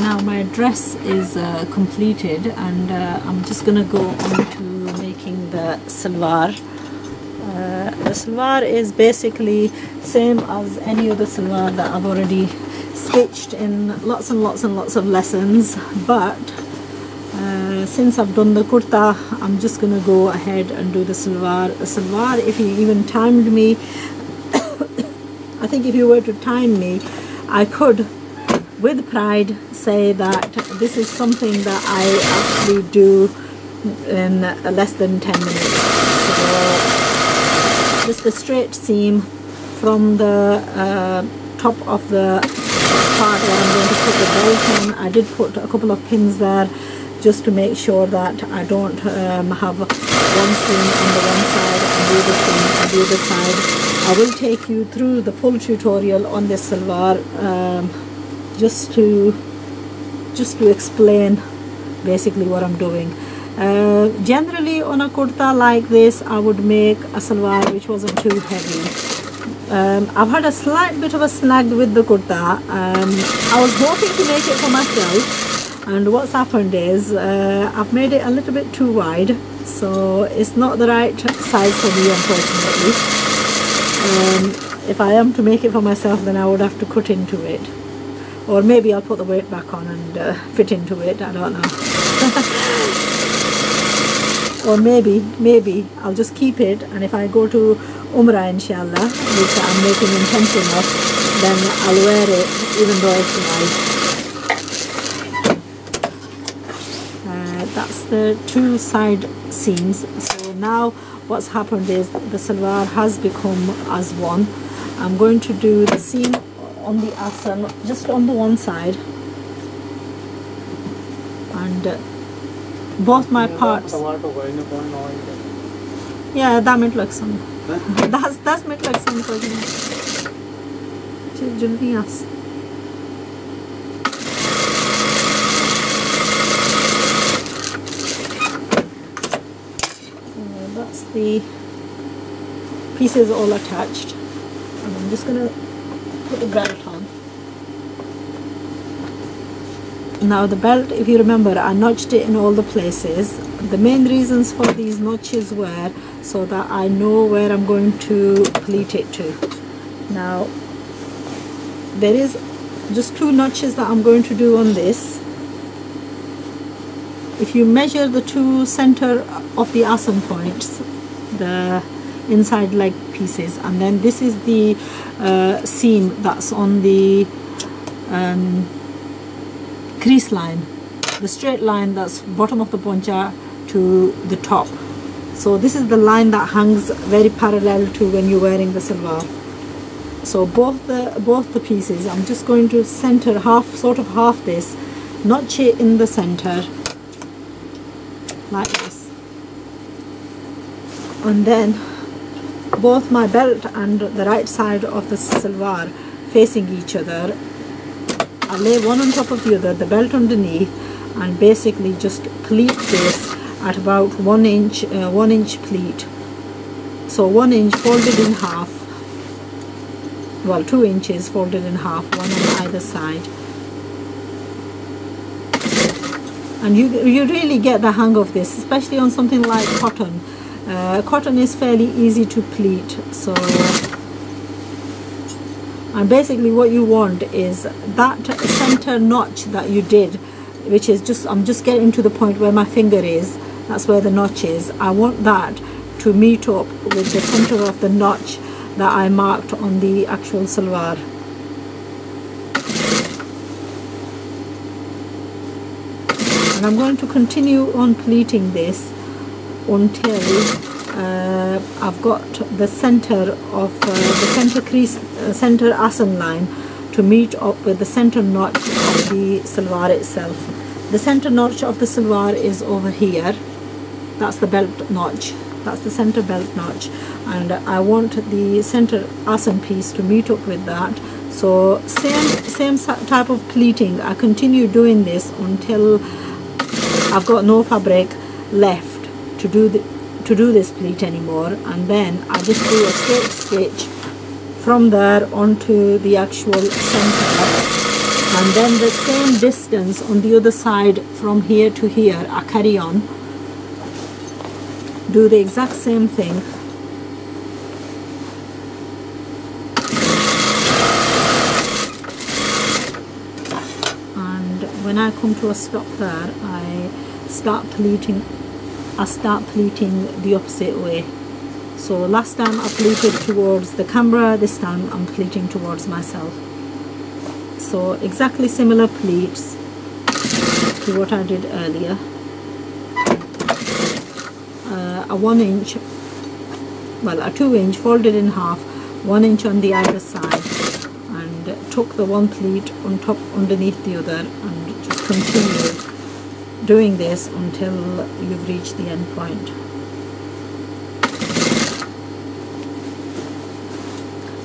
now my dress is uh, completed and uh, I'm just gonna go on to making the salwar. Uh, the salwar is basically same as any other salwar that I've already stitched in lots and lots and lots of lessons but uh, since I've done the kurta I'm just gonna go ahead and do the salwar. The salwar if you even timed me I think if you were to time me I could with pride say that this is something that I actually do in less than 10 minutes. So just a straight seam from the uh, top of the part where I'm going to put the belt in. I did put a couple of pins there just to make sure that I don't um, have one seam on the one side and the other seam on the other side. I will take you through the full tutorial on this salwar um, just to just to explain basically what I'm doing. Uh, generally on a kurta like this I would make a salwar which wasn't too heavy. Um, I've had a slight bit of a snag with the kurta. Um, I was hoping to make it for myself and what's happened is uh, I've made it a little bit too wide so it's not the right size for me unfortunately. Um, if I am to make it for myself then I would have to cut into it or maybe I'll put the weight back on and uh, fit into it I don't know. Or maybe maybe I'll just keep it and if I go to Umrah inshallah which I'm making intention of then I'll wear it even though it's light uh, that's the two side seams so now what's happened is the salwar has become as one. I'm going to do the seam on the asan just on the one side. And uh, both my parts. yeah that meant like some that's that's meant like some yes that's the pieces all attached. And I'm just gonna put the belt on. Now the belt, if you remember, I notched it in all the places. The main reasons for these notches were so that I know where I'm going to pleat it to. Now, there is just two notches that I'm going to do on this. If you measure the two center of the asan points, the inside leg pieces. And then this is the uh, seam that's on the um, crease line. The straight line that's bottom of the poncha to the top. So this is the line that hangs very parallel to when you're wearing the salwar so both the both the pieces I'm just going to center half sort of half this notch it in the center like this. And then both my belt and the right side of the salwar facing each other. I lay one on top of the other the belt underneath and basically just pleat this at about one inch uh, one inch pleat. So one inch folded in half well two inches folded in half one on either side. And you you really get the hang of this especially on something like cotton uh, cotton is fairly easy to pleat so and basically what you want is that center notch that you did which is just I'm just getting to the point where my finger is that's where the notch is. I want that to meet up with the center of the notch that I marked on the actual salwar. And I'm going to continue on pleating this until uh, I've got the center of uh, the center crease uh, center asan line to meet up with the center notch of the salwar itself. The center notch of the salwar is over here. That's the belt notch. That's the center belt notch. And I want the center asan piece to meet up with that. So same same type of pleating. I continue doing this until I've got no fabric left to do the, to do this pleat anymore and then I just do a straight stitch from there onto the actual center. And then the same distance on the other side from here to here I carry on. Do the exact same thing. And when I come to a stop there I start pleating I start pleating the opposite way. So last time I pleated towards the camera this time I'm pleating towards myself. So exactly similar pleats to what I did earlier. Uh, a one inch well a two inch folded in half one inch on the other side and took the one pleat on top underneath the other and just continued doing this until you've reached the end point.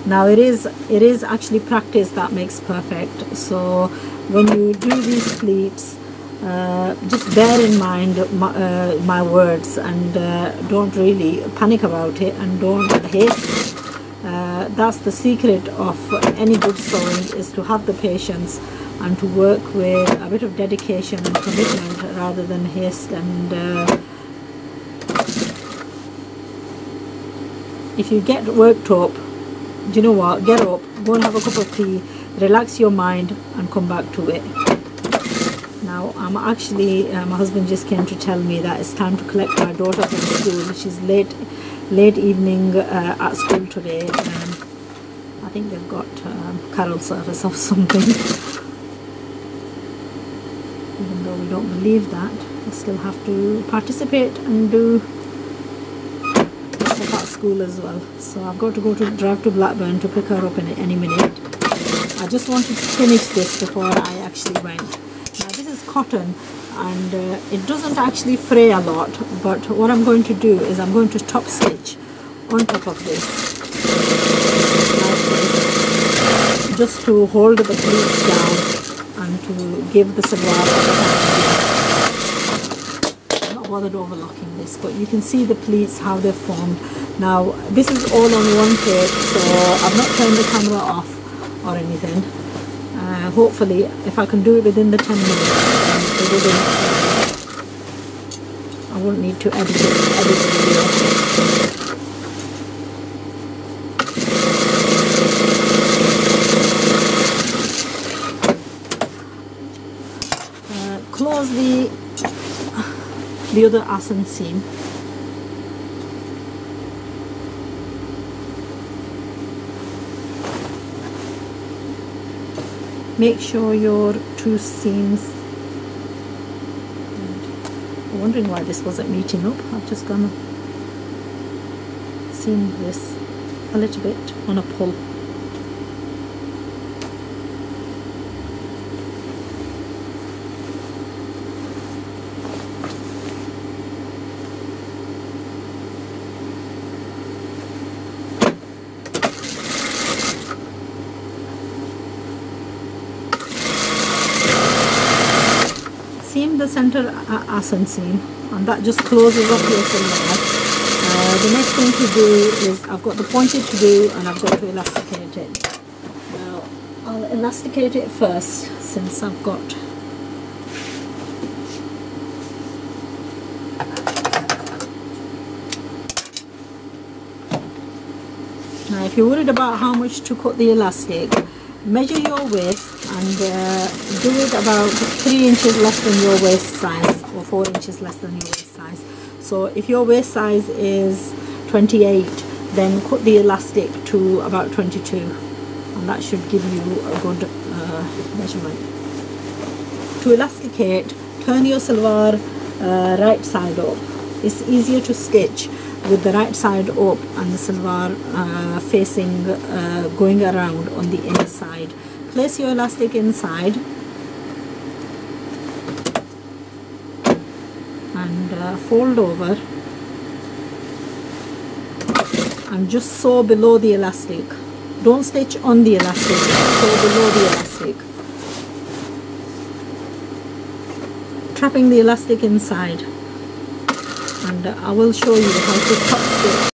Now it is it is actually practice that makes perfect. So when you do these pleats uh, just bear in mind my, uh, my words and uh, don't really panic about it and don't haste uh, that's the secret of any good sewing is to have the patience and to work with a bit of dedication and commitment rather than haste and uh, if you get worked up you know what? Get up go and have a cup of tea relax your mind and come back to it. Now I'm actually uh, my husband just came to tell me that it's time to collect my daughter from school. She's late late evening uh, at school today. Um, I think they've got um, carol service or something even though we don't believe that we still have to participate and do school as well. So I've got to go to drive to Blackburn to pick her up in any minute. I just wanted to finish this before I actually went. Now this is cotton and uh, it doesn't actually fray a lot but what I'm going to do is I'm going to top stitch on top of this. Just to hold the pleats down and to give the salwar bothered overlocking this but you can see the pleats how they're formed. Now this is all on one take so I've not turned the camera off or anything. Uh, hopefully if I can do it within the 10 minutes I won't need to edit it, edit the the other asan seam make sure your two seams I'm wondering why this wasn't meeting up. I've just gonna seam this a little bit on a pull the center asan seam and that just closes up your. Uh, the next thing to do is I've got the pointed to do and I've got to elasticate it. Now I'll elasticate it first since I've got Now if you're worried about how much to cut the elastic, measure your waist and uh, do it about 3 inches less than your waist size or 4 inches less than your waist size. So if your waist size is 28 then cut the elastic to about 22 and that should give you a good uh, measurement. To elasticate turn your salwar uh, right side up. It's easier to stitch with the right side up and the salwar uh, facing uh, going around on the inside. Place your elastic inside and uh, fold over. And just sew below the elastic. Don't stitch on the elastic. Sew below the elastic. Trapping the elastic inside. And I will show you how to cut it